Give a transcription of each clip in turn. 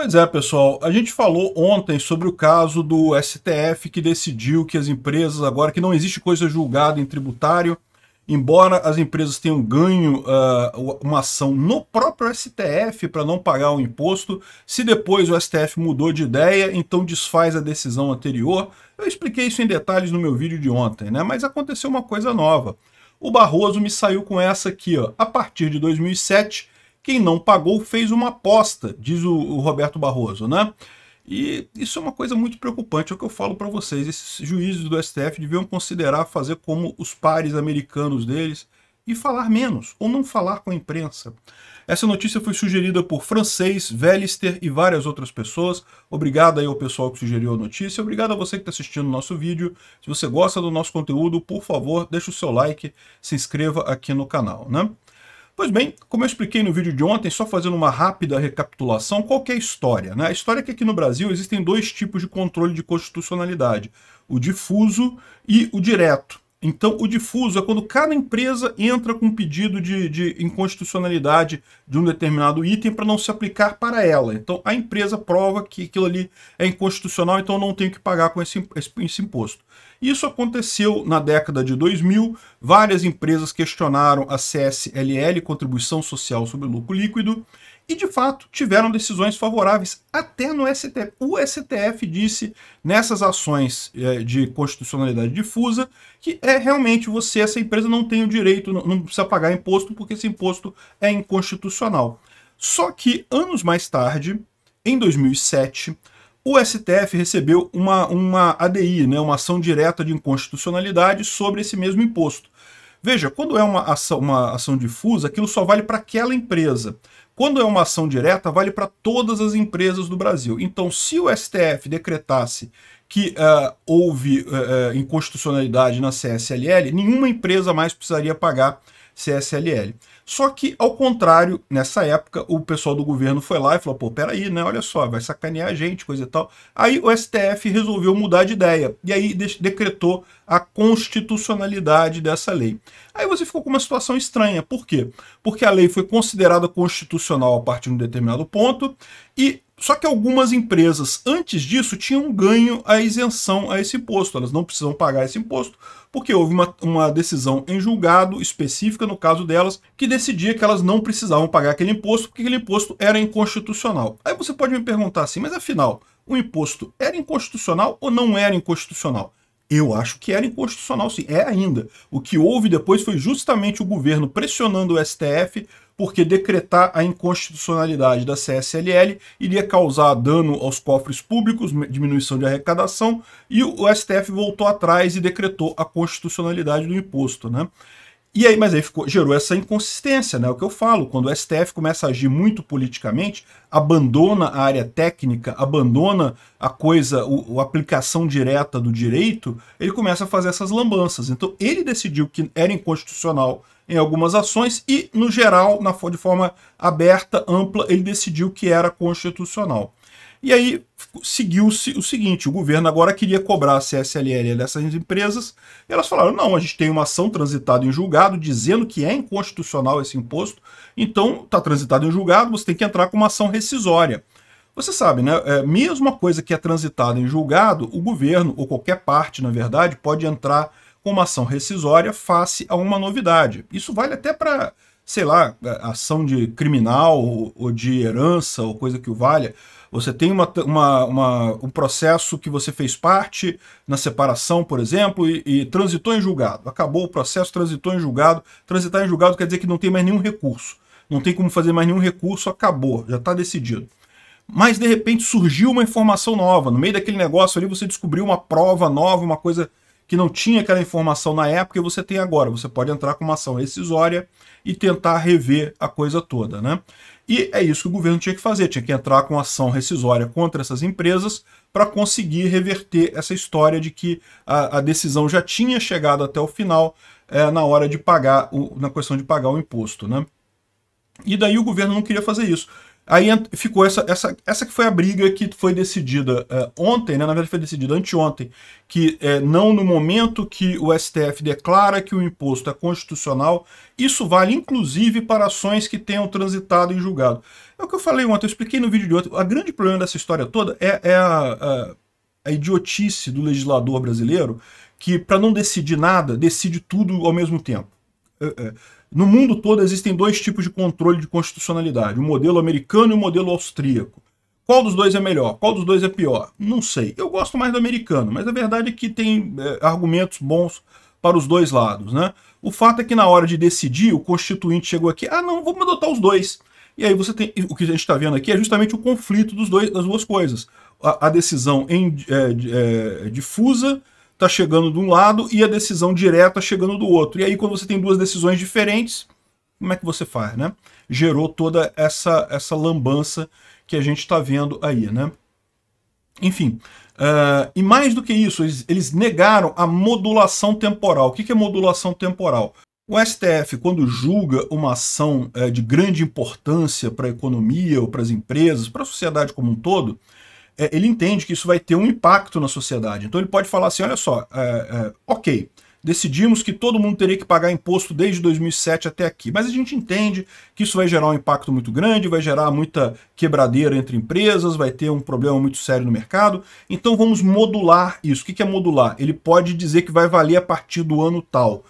Pois é, pessoal. A gente falou ontem sobre o caso do STF que decidiu que as empresas, agora que não existe coisa julgada em tributário, embora as empresas tenham ganho uh, uma ação no próprio STF para não pagar o imposto, se depois o STF mudou de ideia, então desfaz a decisão anterior. Eu expliquei isso em detalhes no meu vídeo de ontem, né? Mas aconteceu uma coisa nova. O Barroso me saiu com essa aqui, ó. A partir de 2007, quem não pagou fez uma aposta, diz o, o Roberto Barroso, né? E isso é uma coisa muito preocupante, é o que eu falo para vocês. Esses juízes do STF deviam considerar fazer como os pares americanos deles e falar menos, ou não falar com a imprensa. Essa notícia foi sugerida por Francês, Vellister e várias outras pessoas. Obrigado aí ao pessoal que sugeriu a notícia. Obrigado a você que está assistindo o nosso vídeo. Se você gosta do nosso conteúdo, por favor, deixe o seu like, se inscreva aqui no canal, né? Pois bem, como eu expliquei no vídeo de ontem, só fazendo uma rápida recapitulação, qual é a história? Né? A história é que aqui no Brasil existem dois tipos de controle de constitucionalidade, o difuso e o direto. Então, o difuso é quando cada empresa entra com um pedido de, de inconstitucionalidade de um determinado item para não se aplicar para ela. Então, a empresa prova que aquilo ali é inconstitucional, então não tem que pagar com esse, esse, esse imposto. Isso aconteceu na década de 2000, várias empresas questionaram a CSLL, Contribuição Social sobre Lucro Líquido, e de fato tiveram decisões favoráveis até no STF. O STF disse nessas ações é, de constitucionalidade difusa que é realmente você, essa empresa não tem o direito, não, precisa pagar imposto porque esse imposto é inconstitucional. Só que anos mais tarde, em 2007, o STF recebeu uma, uma ADI, né, uma ação direta de inconstitucionalidade sobre esse mesmo imposto. Veja, quando é uma ação, uma ação difusa, aquilo só vale para aquela empresa. Quando é uma ação direta, vale para todas as empresas do Brasil. Então, se o STF decretasse que uh, houve uh, inconstitucionalidade na CSLL, nenhuma empresa mais precisaria pagar CSLL. Só que, ao contrário, nessa época, o pessoal do governo foi lá e falou, pô, peraí, né, olha só, vai sacanear a gente, coisa e tal. Aí o STF resolveu mudar de ideia, e aí decretou a constitucionalidade dessa lei. Aí você ficou com uma situação estranha, por quê? Porque a lei foi considerada constitucional a partir de um determinado ponto, e só que algumas empresas, antes disso, tinham ganho a isenção a esse imposto. Elas não precisam pagar esse imposto, porque houve uma, uma decisão em julgado específica, no caso delas, que decidia que elas não precisavam pagar aquele imposto, porque aquele imposto era inconstitucional. Aí você pode me perguntar assim, mas afinal, o imposto era inconstitucional ou não era inconstitucional? Eu acho que era inconstitucional, sim. É ainda. O que houve depois foi justamente o governo pressionando o STF porque decretar a inconstitucionalidade da CSLL iria causar dano aos cofres públicos, diminuição de arrecadação, e o STF voltou atrás e decretou a constitucionalidade do imposto. Né? E aí, mas aí ficou, gerou essa inconsistência, né? O que eu falo, quando o STF começa a agir muito politicamente, abandona a área técnica, abandona a coisa, o, a aplicação direta do direito, ele começa a fazer essas lambanças. Então ele decidiu que era inconstitucional em algumas ações e, no geral, na, de forma aberta, ampla, ele decidiu que era constitucional. E aí seguiu-se o seguinte, o governo agora queria cobrar a CSLL dessas empresas, elas falaram, não, a gente tem uma ação transitada em julgado dizendo que é inconstitucional esse imposto, então está transitado em julgado, você tem que entrar com uma ação rescisória. Você sabe, né? É, mesmo coisa que é transitada em julgado, o governo, ou qualquer parte, na verdade, pode entrar com uma ação rescisória face a uma novidade. Isso vale até para, sei lá, ação de criminal ou de herança ou coisa que o valha. Você tem uma, uma, uma, um processo que você fez parte na separação, por exemplo, e, e, transitou em julgado. Acabou o processo, transitou em julgado. Transitar em julgado quer dizer que não tem mais nenhum recurso. Não tem como fazer mais nenhum recurso, acabou, já está decidido. Mas de repente surgiu uma informação nova. No meio daquele negócio ali você descobriu uma prova nova, uma coisa que não tinha aquela informação na época e você tem agora. Você pode entrar com uma ação rescisória e tentar rever a coisa toda. Né? E é isso que o governo tinha que fazer, tinha que entrar com ação rescisória contra essas empresas para conseguir reverter essa história de que a, a, decisão já tinha chegado até o final é, na hora de pagar, o, na questão de pagar o imposto. Né? E daí o governo não queria fazer isso. Aí ficou essa, essa, essa que foi a briga que foi decidida é, ontem, né? na verdade foi decidida anteontem, que é, não no momento que o STF declara que o imposto é constitucional, isso vale inclusive para ações que tenham transitado em julgado. É o que eu falei ontem, eu expliquei no vídeo de ontem, o grande problema dessa história toda é, é a, a, a idiotice do legislador brasileiro, que para não decidir nada, decide tudo ao mesmo tempo. É, é no mundo todo existem dois tipos de controle de constitucionalidade, o modelo americano e o modelo austríaco. Qual dos dois é melhor? Qual dos dois é pior? Não sei. Eu gosto mais do americano, mas a verdade é que tem é, argumentos bons para os dois lados. Né? O fato é que na hora de decidir, o constituinte chegou aqui, ah não, vamos adotar os dois. E aí você tem, o que a gente está vendo aqui é justamente o conflito dos dois, das duas coisas. A, a decisão em, é, é, difusa está chegando de um lado e a decisão direta chegando do outro. E aí, quando você tem duas decisões diferentes, como é que você faz, né? Gerou toda essa, essa lambança que a gente está vendo aí, né? Enfim, uh, e mais do que isso, eles, eles, negaram a modulação temporal. O que, que é modulação temporal? O STF, quando julga uma ação uh, de grande importância para a economia ou para as empresas, para a sociedade como um todo, é, ele entende que isso vai ter um impacto na sociedade. Então ele pode falar assim, olha só, é, é, ok, decidimos que todo mundo teria que pagar imposto desde 2007 até aqui, mas a gente entende que isso vai gerar um impacto muito grande, vai gerar muita quebradeira entre empresas, vai ter um problema muito sério no mercado, então vamos modular isso. O que é modular? Ele pode dizer que vai valer a partir do ano tal.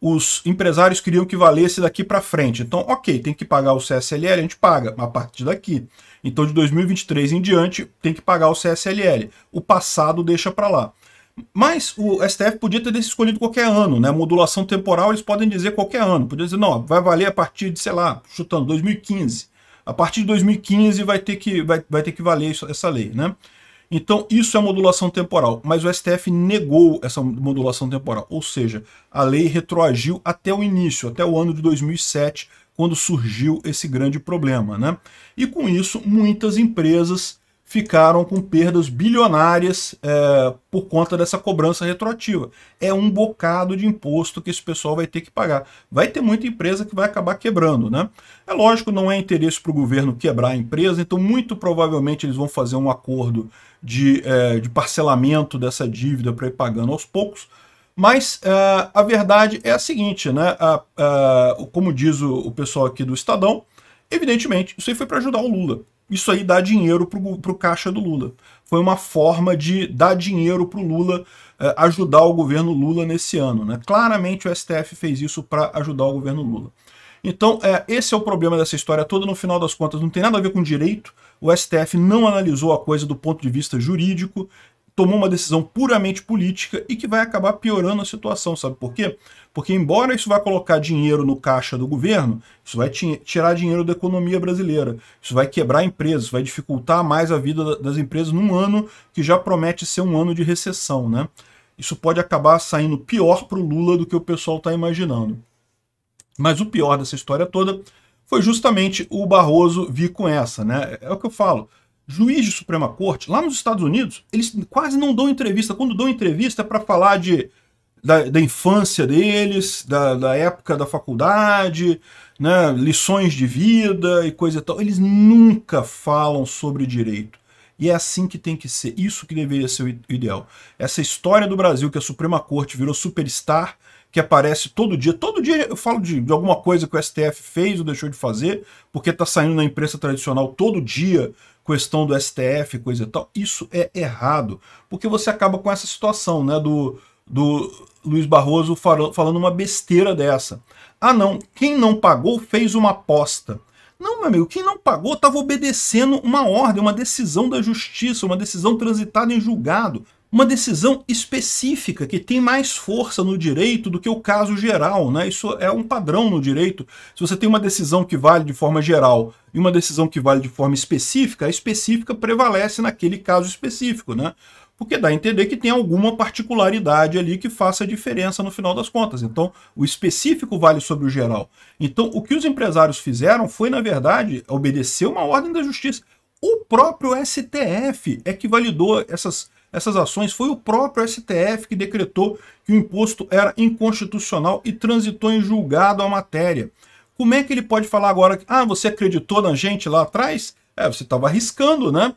Os empresários queriam que valesse daqui para frente. Então, ok, tem que pagar o CSLL, a gente paga a partir daqui. Então, de 2023 em diante, tem que pagar o CSLL. O passado deixa para lá. Mas o STF podia ter escolhido qualquer ano, né? Modulação temporal eles podem dizer qualquer ano. Podia dizer, não, vai valer a partir de, sei lá, chutando, 2015. A partir de 2015 vai ter que, vai, vai ter que valer isso, essa lei, né? Então, isso é modulação temporal, mas o STF negou essa modulação temporal, ou seja, a lei retroagiu até o início, até o ano de 2007, quando surgiu esse grande problema. Né? E com isso, muitas empresas ficaram com perdas bilionárias é, por conta dessa cobrança retroativa. É um bocado de imposto que esse pessoal vai ter que pagar. Vai ter muita empresa que vai acabar quebrando. Né? É lógico, não é interesse para o governo quebrar a empresa, então muito provavelmente eles vão fazer um acordo de, é, de parcelamento dessa dívida para ir pagando aos poucos, mas uh, a verdade é a seguinte, né? Uh, como diz o, o, pessoal aqui do Estadão, evidentemente, isso aí foi para ajudar o Lula. Isso aí dá dinheiro para o caixa do Lula. Foi uma forma de dar dinheiro para o Lula, eh, ajudar o governo Lula nesse ano. Né? Claramente o STF fez isso para ajudar o governo Lula. Então, é, esse é o problema dessa história toda, no final das contas, não tem nada a ver com direito, o STF não analisou a coisa do ponto de vista jurídico, tomou uma decisão puramente política e que vai acabar piorando a situação, sabe por quê? Porque embora isso vá colocar dinheiro no caixa do governo, isso vai tirar dinheiro da economia brasileira, isso vai quebrar empresas, vai dificultar mais a vida das empresas num ano que já promete ser um ano de recessão, né? Isso pode acabar saindo pior para o Lula do que o pessoal está imaginando. Mas o pior dessa história toda foi justamente o Barroso vir com essa, né? É o que eu falo juiz de Suprema Corte, lá nos Estados Unidos, eles quase não dão entrevista. Quando dão entrevista é para falar de, da, da, infância deles, da, da época da faculdade, né, lições de vida e coisa e tal. Eles nunca falam sobre direito. E é assim que tem que ser, isso que deveria ser o ideal. Essa história do Brasil, que a Suprema Corte virou superstar, que aparece todo dia. Todo dia eu falo de, de alguma coisa que o STF fez ou deixou de fazer, porque está saindo na imprensa tradicional todo dia questão do STF, coisa e tal, isso é errado, porque você acaba com essa situação, né, do, do Luiz Barroso falando uma besteira dessa. Ah não, quem não pagou fez uma aposta. Não, meu amigo, quem não pagou estava obedecendo uma ordem, uma decisão da justiça, uma decisão transitada em julgado uma decisão específica que tem mais força no direito do que o caso geral. Né? Isso é um padrão no direito. Se você tem uma decisão que vale de forma geral e uma decisão que vale de forma específica, a específica prevalece naquele caso específico. Né? Porque dá a entender que tem alguma particularidade ali que faça diferença no final das contas. Então, o específico vale sobre o geral. Então, o que os empresários fizeram foi, na verdade, obedecer uma ordem da justiça. O próprio STF é que validou essas essas ações, foi o próprio STF que decretou que o imposto era inconstitucional e transitou em julgado a matéria. Como é que ele pode falar agora, ah, você acreditou na gente lá atrás? É, você estava arriscando, né?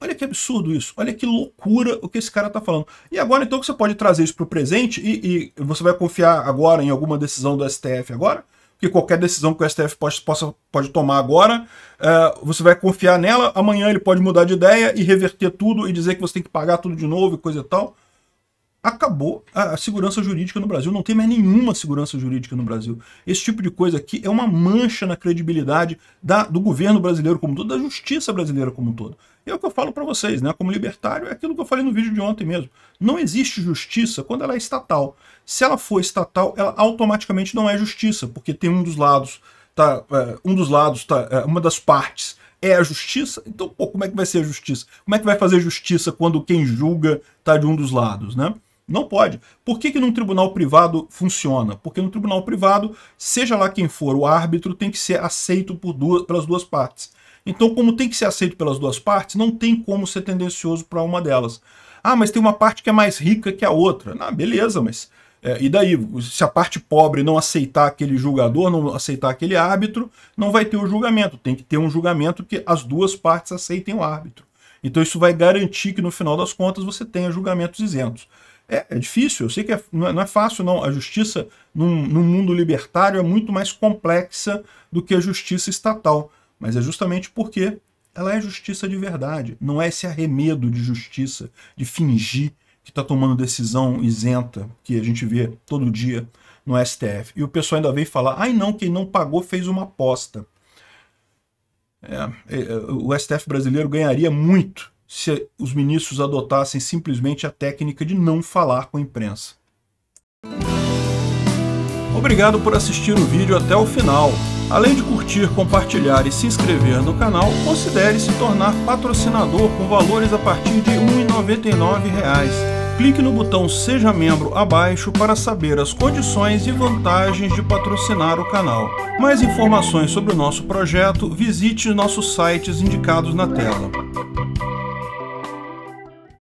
Olha que absurdo isso, olha que loucura o que esse cara está falando. E agora então que você pode trazer isso para o presente e, e, você vai confiar agora em alguma decisão do STF agora? Porque qualquer decisão que o STF pode, possa, pode tomar agora, uh, você vai confiar nela, amanhã ele pode mudar de ideia e reverter tudo e dizer que você tem que pagar tudo de novo e coisa e tal acabou a segurança jurídica no Brasil. Não tem mais nenhuma segurança jurídica no Brasil. Esse tipo de coisa aqui é uma mancha na credibilidade da, do governo brasileiro como um todo, da justiça brasileira como um todo. E é o que eu falo para vocês, né? Como libertário, é aquilo que eu falei no vídeo de ontem mesmo. Não existe justiça quando ela é estatal. Se ela for estatal, ela automaticamente não é justiça, porque tem um dos lados, tá, é, um dos lados, tá, é, uma das partes é a justiça, então pô, como é que vai ser a justiça? Como é que vai fazer justiça quando quem julga está de um dos lados, né? Não pode. Por que, que num tribunal privado funciona? Porque no tribunal privado, seja lá quem for, o árbitro tem que ser aceito por duas, pelas duas partes. Então, como tem que ser aceito pelas duas partes, não tem como ser tendencioso para uma delas. Ah, mas tem uma parte que é mais rica que a outra. Ah, beleza, mas é, e daí? Se a parte pobre não aceitar aquele julgador, não aceitar aquele árbitro, não vai ter o julgamento. Tem que ter um julgamento que as duas partes aceitem o árbitro. Então isso vai garantir que no final das contas você tenha julgamentos isentos. É, é difícil, eu sei que é, não, é, não, é, fácil, não. A justiça num, num mundo libertário é muito mais complexa do que a justiça estatal. Mas é justamente porque ela é justiça de verdade. Não é esse arremedo de justiça, de fingir que está tomando decisão isenta, que a gente vê todo dia no STF. E o pessoal ainda veio falar, ai não, quem não pagou fez uma aposta. É, é o STF brasileiro ganharia muito se os ministros adotassem simplesmente a técnica de não falar com a imprensa. Obrigado por assistir o vídeo até o final. Além de curtir, compartilhar e se inscrever no canal, considere se tornar patrocinador com valores a partir de R$ 1,99 clique no botão Seja Membro abaixo para saber as condições e vantagens de patrocinar o canal. Mais informações sobre o nosso projeto, visite nossos sites indicados na tela.